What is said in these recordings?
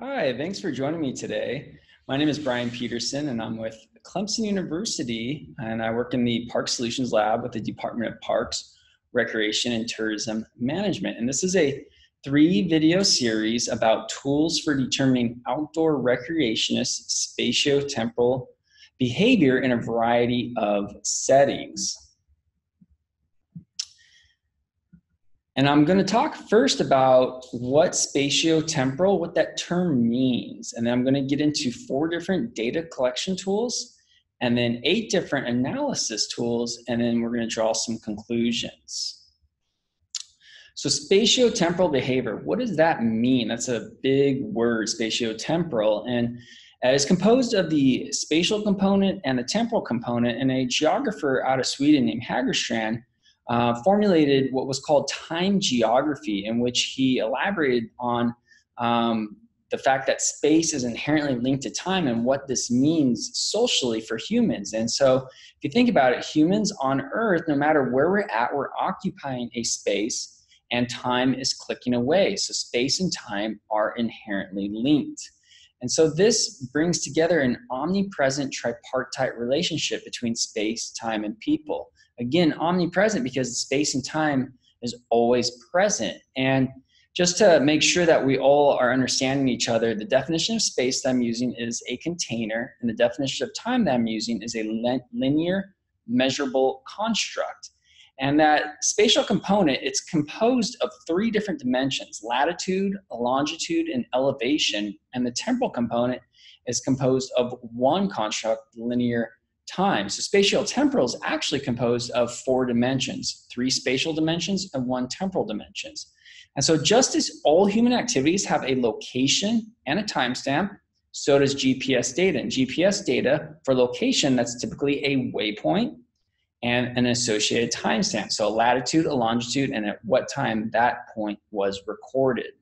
Hi, thanks for joining me today. My name is Brian Peterson, and I'm with Clemson University, and I work in the Park Solutions Lab with the Department of Parks, Recreation, and Tourism Management. And this is a three video series about tools for determining outdoor recreationists' spatiotemporal behavior in a variety of settings. And I'm going to talk first about what spatiotemporal, what that term means. And then I'm going to get into four different data collection tools and then eight different analysis tools. And then we're going to draw some conclusions. So spatiotemporal behavior, what does that mean? That's a big word, spatiotemporal. And uh, it's composed of the spatial component and the temporal component. And a geographer out of Sweden named Hägerstrand uh, formulated what was called time geography, in which he elaborated on um, the fact that space is inherently linked to time and what this means socially for humans. And so, if you think about it, humans on Earth, no matter where we're at, we're occupying a space and time is clicking away. So, space and time are inherently linked. And so, this brings together an omnipresent tripartite relationship between space, time, and people again omnipresent because space and time is always present. And just to make sure that we all are understanding each other the definition of space that i'm using is a container and the definition of time that i'm using is a linear measurable construct. And that spatial component it's composed of three different dimensions latitude longitude and elevation. And the temporal component is composed of one construct linear time. So spatial temporal is actually composed of four dimensions, three spatial dimensions and one temporal dimensions. And so just as all human activities have a location and a timestamp, so does GPS data. And GPS data for location, that's typically a waypoint and an associated timestamp. So a latitude, a longitude, and at what time that point was recorded.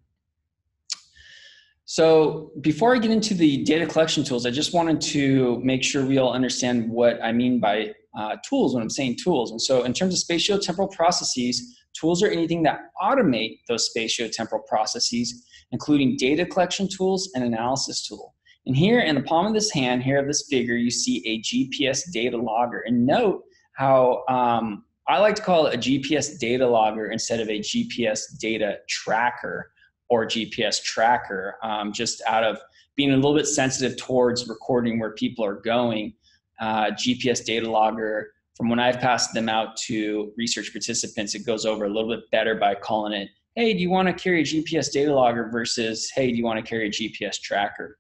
So before I get into the data collection tools, I just wanted to make sure we all understand what I mean by uh, tools when I'm saying tools. And so in terms of spatio-temporal processes, tools are anything that automate those spatio-temporal processes, including data collection tools and analysis tool. And here in the palm of this hand, here of this figure, you see a GPS data logger. And note how um, I like to call it a GPS data logger instead of a GPS data tracker or GPS tracker, um, just out of being a little bit sensitive towards recording where people are going. Uh, GPS data logger, from when I've passed them out to research participants, it goes over a little bit better by calling it, hey, do you want to carry a GPS data logger versus, hey, do you want to carry a GPS tracker?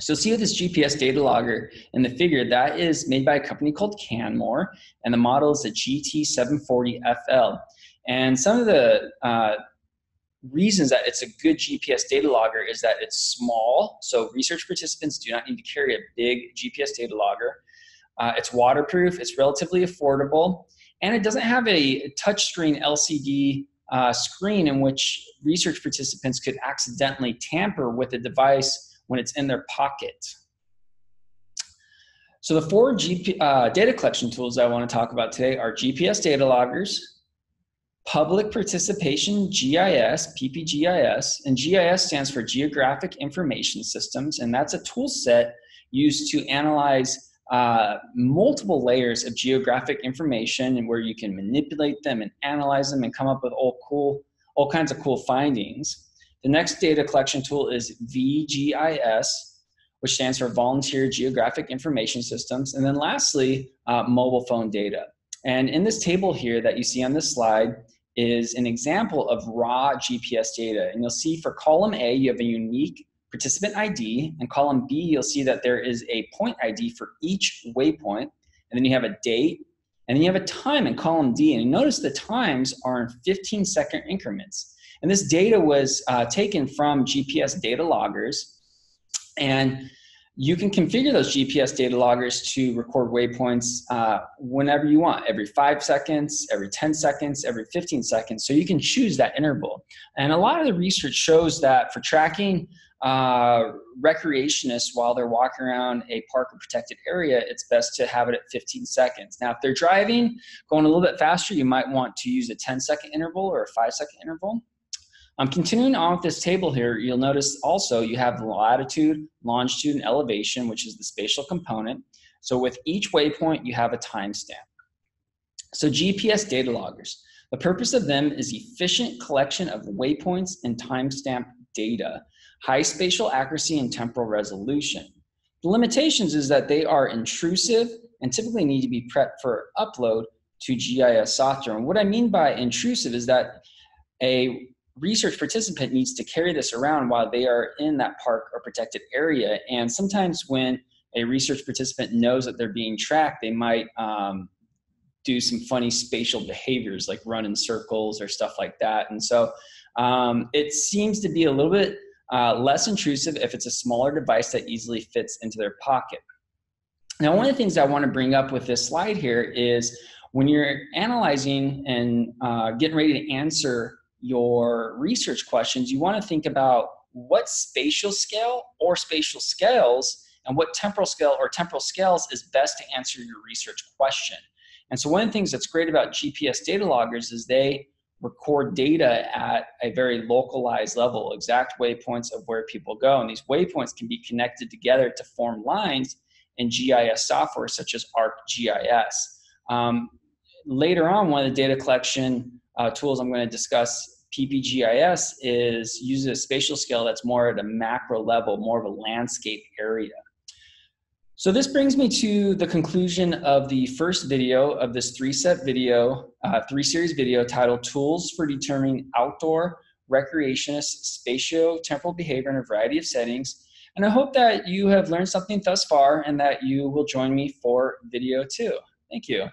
So see this GPS data logger in the figure, that is made by a company called Canmore, and the model is a GT740FL. And some of the uh, reasons that it's a good GPS data logger is that it's small, so research participants do not need to carry a big GPS data logger. Uh, it's waterproof, it's relatively affordable, and it doesn't have a touchscreen LCD uh, screen in which research participants could accidentally tamper with the device when it's in their pocket. So the four GP, uh, data collection tools I want to talk about today are GPS data loggers, Public Participation GIS, PPGIS, and GIS stands for Geographic Information Systems, and that's a tool set used to analyze uh, multiple layers of geographic information and where you can manipulate them and analyze them and come up with all cool, all kinds of cool findings. The next data collection tool is VGIS, which stands for Volunteer Geographic Information Systems. And then lastly, uh, mobile phone data. And in this table here that you see on this slide, is an example of raw GPS data. And you'll see for column A, you have a unique participant ID, and column B, you'll see that there is a point ID for each waypoint, and then you have a date, and then you have a time in column D. And notice the times are in 15 second increments. And this data was uh, taken from GPS data loggers, and you can configure those GPS data loggers to record waypoints uh, whenever you want, every five seconds, every 10 seconds, every 15 seconds. So you can choose that interval. And a lot of the research shows that for tracking uh, recreationists while they're walking around a park or protected area, it's best to have it at 15 seconds. Now, if they're driving, going a little bit faster, you might want to use a 10 second interval or a five second interval. I'm continuing on with this table here. You'll notice also you have the latitude, longitude, and elevation, which is the spatial component. So with each waypoint, you have a timestamp. So GPS data loggers. The purpose of them is efficient collection of waypoints and timestamp data, high spatial accuracy and temporal resolution. The limitations is that they are intrusive and typically need to be prepped for upload to GIS software. And what I mean by intrusive is that a research participant needs to carry this around while they are in that park or protected area. And sometimes when a research participant knows that they're being tracked, they might um, do some funny spatial behaviors like run in circles or stuff like that. And so um, it seems to be a little bit uh, less intrusive if it's a smaller device that easily fits into their pocket. Now, one of the things I want to bring up with this slide here is when you're analyzing and uh, getting ready to answer your research questions, you want to think about what spatial scale or spatial scales and what temporal scale or temporal scales is best to answer your research question. And so one of the things that's great about GPS data loggers is they record data at a very localized level, exact waypoints of where people go. And these waypoints can be connected together to form lines in GIS software such as ArcGIS. Um, later on, one of the data collection uh, tools I'm going to discuss, PPGIS, is uses a spatial scale that's more at a macro level, more of a landscape area. So this brings me to the conclusion of the first video of this three-set video, uh, three-series video titled Tools for Determining Outdoor Recreationist Spatio-Temporal Behavior in a Variety of Settings. And I hope that you have learned something thus far and that you will join me for video two. Thank you.